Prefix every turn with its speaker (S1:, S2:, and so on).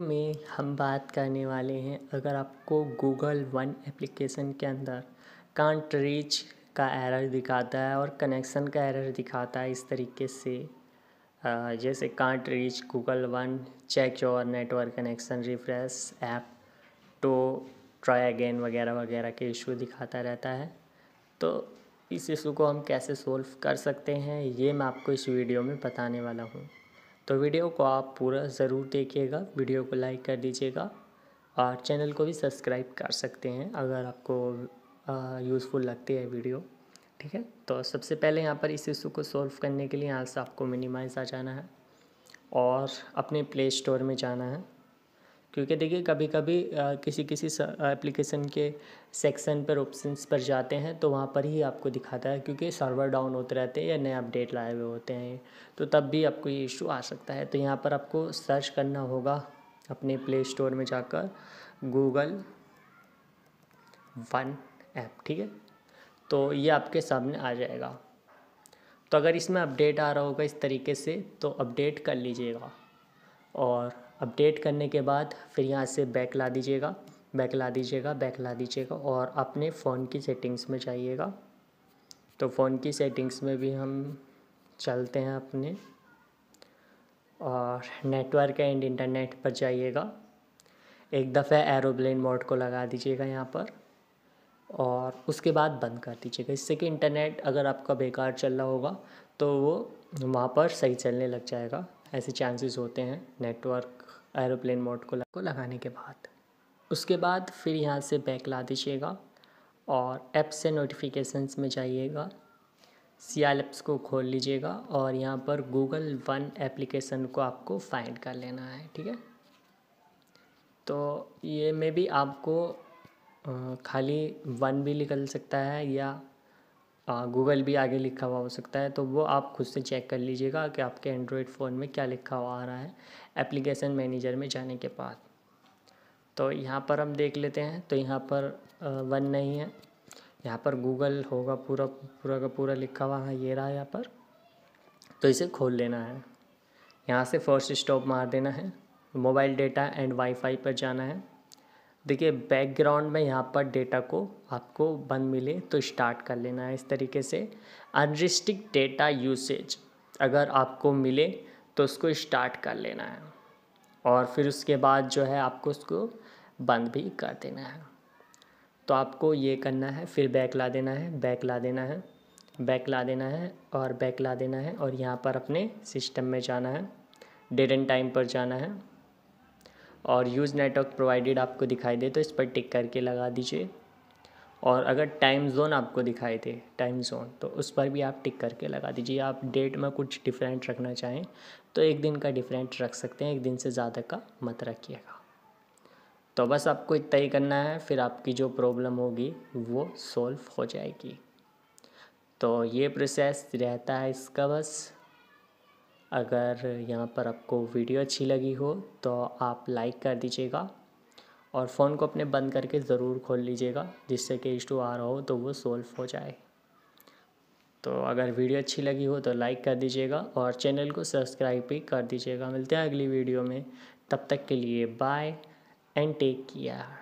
S1: में हम बात करने वाले हैं। अगर आपको गूगल वन एप्लीकेशन के अंदर कांट रीच का एरर दिखाता है और कनेक्शन का एरर दिखाता है इस तरीके से जैसे can't reach Google one check your network connection refresh app to try again वगैरह वगैरह के इशू दिखाता रहता है। तो इस इशू को हम कैसे सोल्व कर सकते हैं, ये मैं आपको इस वीडियो में बताने वाला हूँ। तो वीडियो को आप पूरा ज़रूर देखिएगा। वीडियो को लाइक कर दीजिएगा और चैनल को भी सब्सक्राइब कर सकते हैं अगर आपको यूज़फुल लगती है वीडियो। ठीक है? तो सबसे पहले यहाँ पर इस इशू को सॉल्व करने के लिए यहाँ से आपको मिनिमाइज़ आ जाना है और अपने प्ले स्टोर में जाना है। क्योंकि देखिए कभी कभी किसी किसी एप्लीकेशन के सेक्शन पर ऑप्शंस पर जाते हैं तो वहाँ पर ही आपको दिखाता है, क्योंकि सर्वर डाउन होते रहते हैं या नए अपडेट लाए हुए होते हैं। तो तब भी आपको ये इशू आ सकता है। तो यहाँ पर आपको सर्च करना होगा अपने प्ले स्टोर में जाकर गूगल वन ऐप ठीक है? तो ये आपके सामने आ जाएगा। तो अगर इसमें अपडेट आ रहा होगा इस तरीके से तो अपडेट कर लीजिएगा। और अपडेट करने के बाद फिर यहाँ से बैक ला दीजिएगा बैक ला दीजिएगा बैक ला दीजिएगा और अपने फ़ोन की सेटिंग्स में जाइएगा। तो फ़ोन की सेटिंग्स में भी हम चलते हैं अपने और नेटवर्क एंड इंटरनेट पर जाइएगा। एक दफ़े एरोप्लेन मोड को लगा दीजिएगा यहाँ पर और उसके बाद बंद कर दीजिएगा। इससे कि इंटरनेट अगर आपका बेकार चल रहा होगा तो वो वहाँ पर सही चलने लग जाएगा। ऐसे चांसेस होते हैं नेटवर्क एरोप्लेन मोड को को लगाने के बाद। उसके बाद फिर यहाँ से बैक ला दीजिएगा और ऐप से नोटिफिकेशंस में जाइएगा। सी एल एप्स को खोल लीजिएगा और यहाँ पर गूगल वन एप्लीकेशन को आपको फाइंड कर लेना है, ठीक है? तो ये में भी आपको खाली वन भी निकल सकता है या गूगल भी आगे लिखा हुआ हो सकता है तो वो आप खुद से चेक कर लीजिएगा कि आपके एंड्रॉयड फ़ोन में क्या लिखा हुआ आ रहा है, एप्लीकेशन मैनेजर में जाने के बाद। तो यहाँ पर हम देख लेते हैं तो यहाँ पर वन नहीं है, यहाँ पर गूगल होगा पूरा पूरा का पूरा लिखा हुआ है, ये रहा यहाँ पर तो इसे खोल लेना है। यहाँ से फ़र्स्ट स्टॉप मार देना है मोबाइल डेटा एंड वाईफाई पर जाना है। देखिए बैकग्राउंड में यहाँ पर डेटा को आपको बंद मिले तो स्टार्ट कर लेना है इस तरीके से। अनरिस्टिक डेटा यूसेज अगर आपको मिले तो उसको स्टार्ट कर लेना है। और फिर उसके बाद जो है, आपको उसको बंद भी कर देना है। तो आपको ये करना है, फिर बैक ला देना है बैक ला देना है बैक ला देना है और बैक ला देना है और यहाँ पर अपने सिस्टम में जाना है। डेट एंड टाइम पर जाना है। और यूज़ नेटवर्क प्रोवाइडेड आपको दिखाई दे तो इस पर टिक करके लगा दीजिए। और अगर टाइम जोन आपको दिखाई दे टाइम जोन तो उस पर भी आप टिक करके लगा दीजिए। आप डेट में कुछ डिफरेंट रखना चाहें तो एक दिन का डिफरेंट रख सकते हैं, एक दिन से ज़्यादा का मत रखिएगा। तो बस आपको इतना ही करना है, फिर आपकी जो प्रॉब्लम होगी, वो सॉल्व हो जाएगी। तो ये प्रोसेस रहता है इसका बस। अगर यहाँ पर आपको वीडियो अच्छी लगी हो तो आप लाइक कर दीजिएगा और फ़ोन को अपने बंद करके ज़रूर खोल लीजिएगा, जिससे कि इशू आ रहा हो तो वो सोल्व हो जाए। तो अगर वीडियो अच्छी लगी हो तो लाइक कर दीजिएगा और चैनल को सब्सक्राइब भी कर दीजिएगा। मिलते हैं अगली वीडियो में। तब तक के लिए बाय एंड टेक केयर।